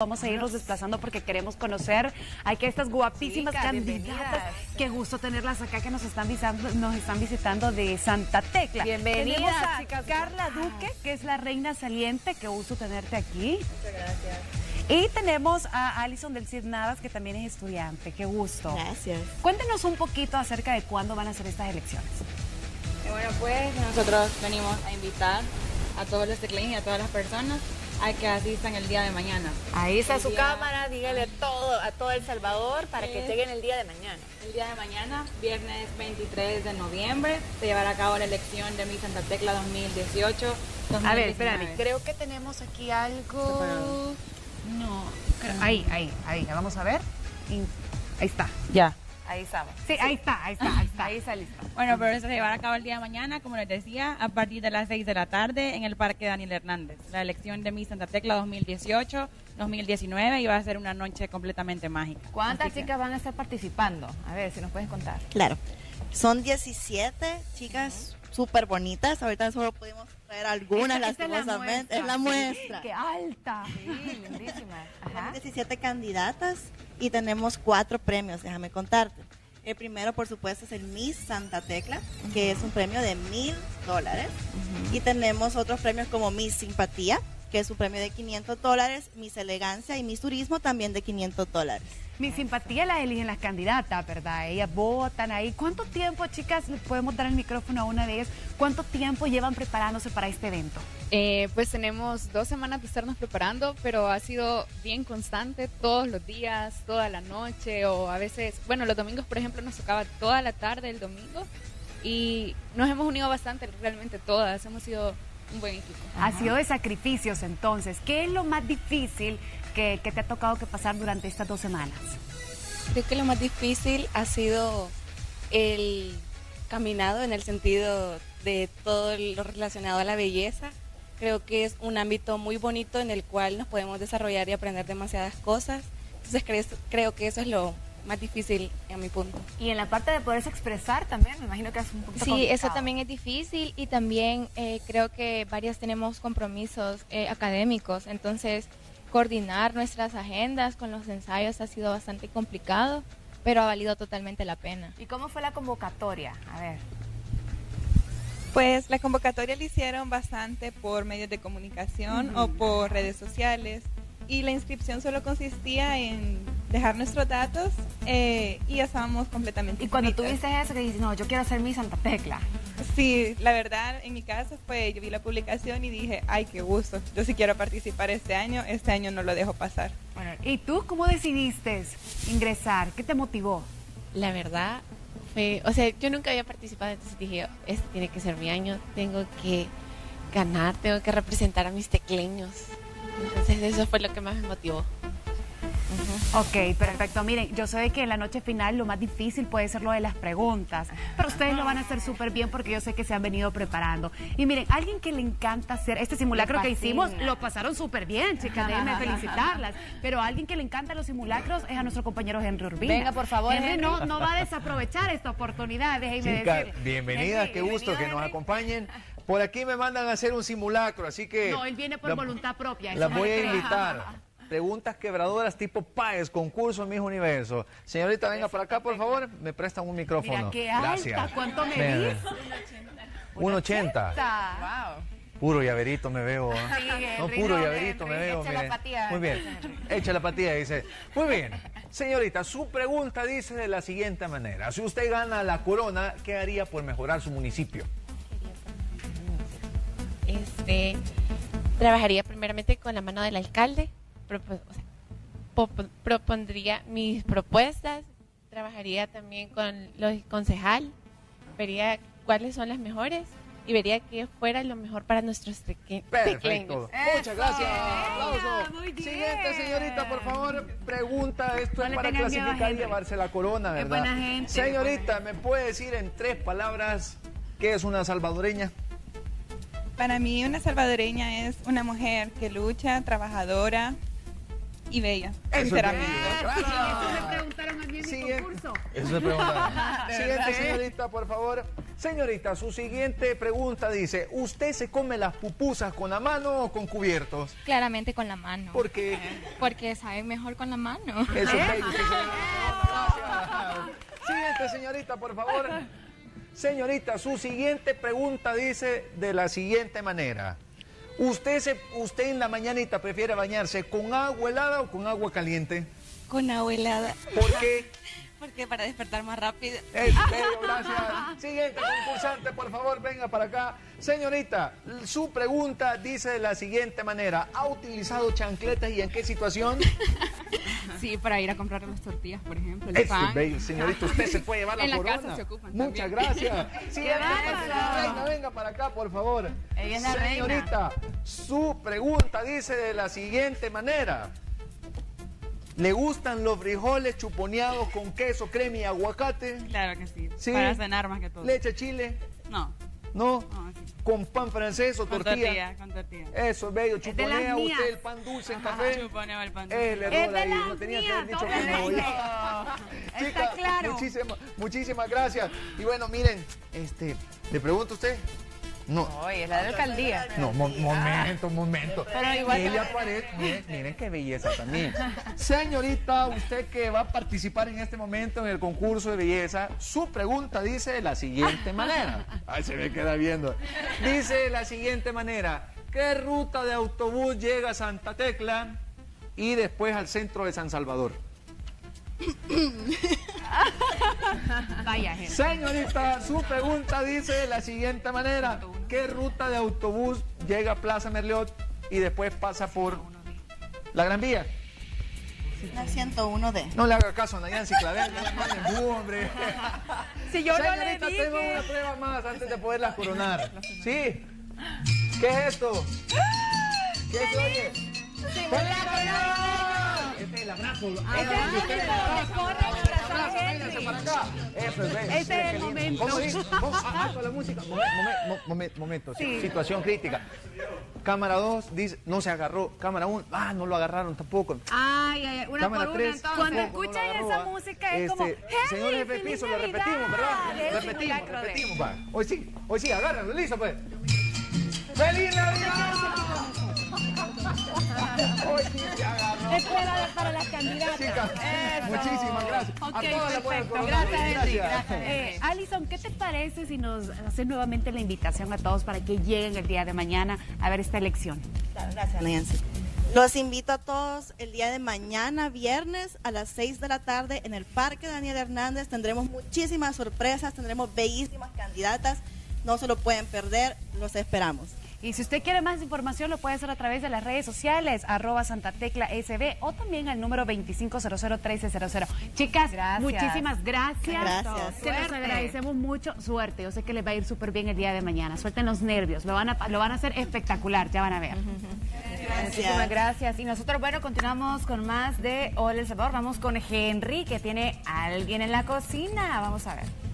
Vamos a irnos desplazando porque queremos conocer a que estas guapísimas candidatas. Qué gusto tenerlas acá que nos están visitando, nos están visitando de Santa Tecla. Bienvenidas, Tenemos a chicas. Carla Duque, que es la reina saliente. Qué gusto tenerte aquí. Muchas gracias. Y tenemos a Alison del Cid Navas, que también es estudiante. Qué gusto. Gracias. Cuéntenos un poquito acerca de cuándo van a ser estas elecciones. Y bueno, pues nosotros venimos a invitar a todos los tecleños y a todas las personas a que asistan el día de mañana. Ahí está El su día- cámara, dígale todo, a todo El Salvador para que lleguen el día de mañana. El día de mañana, viernes 23 de noviembre, se llevará a cabo la elección de mi Santa Tecla 2018. A ver, espérame, 2019. creo que tenemos aquí algo. No, ahí, ahí, ahí. Vamos a ver. Ahí está. Ya. Ahí estamos. Sí, ahí está, ahí está, ahí está. Ahí está listo. Bueno, pero eso se llevará a cabo el día de mañana, como les decía, a partir de las 6 de la tarde en el Parque Daniel Hernández. La elección de mi Santa Tecla 2018-2019 y va a ser una noche completamente mágica. ¿Cuántas Así que- chicas van a estar participando? A ver, si nos puedes contar. Claro. Son 17 chicas súper bonitas. Ahorita solo pudimos traer algunas, Esta- esta es la lastimosamente. Es la muestra. muestra. ¡Qué alta! Sí, lindísima. Ajá. Tenemos 17 candidatas y tenemos cuatro premios, déjame contarte. El primero, por supuesto, es el Miss Santa Tecla, que es un premio de mil dólares. Y tenemos otros premios como Miss Simpatía, que es un premio de 500 dólares, Miss Elegancia y Miss Turismo también de 500 dólares. Mi simpatía la eligen las candidatas, ¿verdad? Ellas votan ahí. ¿Cuánto tiempo, chicas, le podemos dar el micrófono a una de ellas? ¿Cuánto tiempo llevan preparándose para este evento? Eh, pues tenemos dos semanas de estarnos preparando, pero ha sido bien constante todos los días, toda la noche o a veces, bueno, los domingos por ejemplo nos tocaba toda la tarde el domingo y nos hemos unido bastante, realmente todas, hemos sido un buen equipo. Ha sido de sacrificios entonces. ¿Qué es lo más difícil que, que te ha tocado que pasar durante estas dos semanas? Creo que lo más difícil ha sido el caminado en el sentido de todo lo relacionado a la belleza. Creo que es un ámbito muy bonito en el cual nos podemos desarrollar y aprender demasiadas cosas. Entonces creo, creo que eso es lo más difícil a mi punto. Y en la parte de poderse expresar también, me imagino que es un poquito Sí, complicado. eso también es difícil y también eh, creo que varias tenemos compromisos eh, académicos, entonces coordinar nuestras agendas con los ensayos ha sido bastante complicado, pero ha valido totalmente la pena. ¿Y cómo fue la convocatoria? A ver. Pues la convocatoria la hicieron bastante por medios de comunicación o por redes sociales y la inscripción solo consistía en dejar nuestros datos eh, y ya estábamos completamente Y cuando inscritas. tuviste eso que dices, no, yo quiero ser mi Santa Tecla. Sí, la verdad en mi caso fue, yo vi la publicación y dije, ay, qué gusto, yo sí quiero participar este año, este año no lo dejo pasar. Bueno, ¿y tú cómo decidiste ingresar? ¿Qué te motivó? La verdad fue, o sea, yo nunca había participado, entonces dije, este tiene que ser mi año, tengo que ganar, tengo que representar a mis tecleños. Entonces eso fue lo que más me motivó. Ok, perfecto. Miren, yo sé que en la noche final lo más difícil puede ser lo de las preguntas, pero ustedes lo van a hacer súper bien porque yo sé que se han venido preparando. Y miren, alguien que le encanta hacer este simulacro que hicimos, lo pasaron súper bien, chicas, déjenme felicitarlas. Pero alguien que le encanta los simulacros es a nuestro compañero Henry Urbina. Venga, por favor, Henry. no, no va a desaprovechar esta oportunidad, déjenme Chicas, decir. bienvenidas, Henry, qué gusto que nos acompañen. Por aquí me mandan a hacer un simulacro, así que... No, él viene por la- voluntad propia. Las voy a crea. invitar. Preguntas quebradoras tipo PAES, concurso Miss Universo. Señorita, venga para acá, por favor. Me prestan un micrófono. Mira qué alta, Gracias. ¿cuánto me Ven, ven. ves? 1.80. Wow. Puro llaverito me veo. ¿eh? Sí, No, puro no, llaverito me veo. echa la patilla, Muy bien. Echa la patilla, dice. Muy bien. Señorita, su pregunta dice de la siguiente manera. Si usted gana la corona, ¿qué haría por mejorar su municipio? Este, trabajaría primeramente con la mano del alcalde, o sea, propondría mis propuestas, trabajaría también con los concejal, vería cuáles son las mejores y vería qué fuera lo mejor para nuestros teque- Perfecto. tecleños. Muchas gracias. Aplauso. muy bien. Siguiente, señorita, por favor. Pregunta. Esto No es para clasificar y llevarse la corona, ¿verdad? buena gente, Señorita, ¿me puede decir en tres palabras qué es una salvadoreña? Para mí una salvadoreña es una mujer que lucha, trabajadora y bella, Eso es preguntaron a mí en mi Siguiente. concurso. Eso me preguntaron. Siguiente, señorita, por favor. Señorita, su siguiente pregunta dice, ¿usted se come las pupusas con la mano o con cubiertos? Claramente con la mano. ¿Por qué? Porque saben mejor con la mano. Eso es bello. Siguiente, señorita, por favor. Señorita, su siguiente pregunta dice de la siguiente manera. ¿Usted, se, ¿Usted en la mañanita prefiere bañarse con agua helada o con agua caliente? Con agua helada. ¿Por qué? Porque para despertar más rápido. Es bello, gracias. Siguiente concursante, por favor, venga para acá. Señorita, su pregunta dice de la siguiente manera. ¿Ha utilizado chancletas y en qué situación? Sí, para ir a comprar las tortillas, por ejemplo, el Eso pan. bello, señorita. Usted se puede llevar la En la corona. casa se ocupan Muchas también. gracias. Bárbaro! reina, venga para acá, por favor. Ella es la reina. Señorita, su pregunta dice de la siguiente manera. ¿Le gustan los frijoles chuponeados con queso, crema y aguacate? Claro que sí. Sí. Para cenar más que todo. ¿Leche chile? No, ¿No? sí. ¿Con pan francés o Con tortilla? tortilla, con tortilla. Eso es bello. ¿Chuponea usted el pan dulce en café? Chuponeo el pan. Es el error ahí, no tenía que mías, haber dicho que veinte. Chica, Está claro. Muchísimas, muchísimas gracias. Y bueno, miren, este, ¿le pregunto a usted? No. Oye, es la de alcaldía. No, mo- momento, momento. Pero igual- Ella aparece, miren, miren qué belleza también. Señorita, usted que va a participar en este momento en el concurso de belleza, su pregunta dice de la siguiente manera. Ay, se me queda viendo. Dice de la siguiente manera, ¿qué ruta de autobús llega a Santa Tecla y después al centro de San Salvador? Vaya, gente. Señorita, su pregunta dice de la siguiente manera. ¿Qué ruta de autobús llega a Plaza Merliot y después pasa por la Gran Vía? La 101D. No le haga caso a Nayan Ciclavel, no hombre. Si yo no le Señorita, dije. tengo una prueba más antes de poderlas coronar. ¿Sí? ¿Qué es esto? ¿Qué se oye? ¡Feliz Navidad! Este es el abrazo. Este es el momento Henry. para acá. Eso es, ven. Este es el momento. ¿Cómo dice? Ah, alto la música. Momento. Situación crítica. Cámara 2 dice, no se agarró. Cámara 1, ah, no lo agarraron tampoco. Ay, ay, ay, una Cámara por una 3, entonces. Cuando escuchan lo esa va. música es Este, como, ¡Hey, Señor jefe de piso, Navidad! repetimos, ¿verdad? Repetimos, repetimos. Hoy sí, hoy sí, agárralo, listo pues. ¡Feliz Navidad! Hoy sí agarró. Espera para las candidatas. Chicas, muchísimas gracias. Ok, A perfecto. Gracias, Henry. Gracias. Gracias. Eh, Alison, ¿qué te parece si nos haces nuevamente la invitación a todos para que lleguen el día de mañana a ver esta elección? Claro, gracias, Nancy. Los invito a todos el día de mañana, viernes, a las 6 de la tarde, en el Parque Daniel Hernández. Tendremos muchísimas sorpresas, tendremos bellísimas candidatas. No se lo pueden perder, los esperamos. Y si usted quiere más información, lo puede hacer a través de las redes sociales, arroba Santa Tecla SB o también al número 25001300. Chicas, Gracias. muchísimas gracias. Gracias. Se los agradecemos mucho. Suerte. Yo sé que les va a ir súper bien el día de mañana. Suelten los nervios. Lo van a, lo van a hacer espectacular. Ya van a ver. Muchísimas gracias. Y nosotros, bueno, continuamos con más de Hola El Salvador. Vamos con Henry, que tiene a alguien en la cocina. Vamos a ver.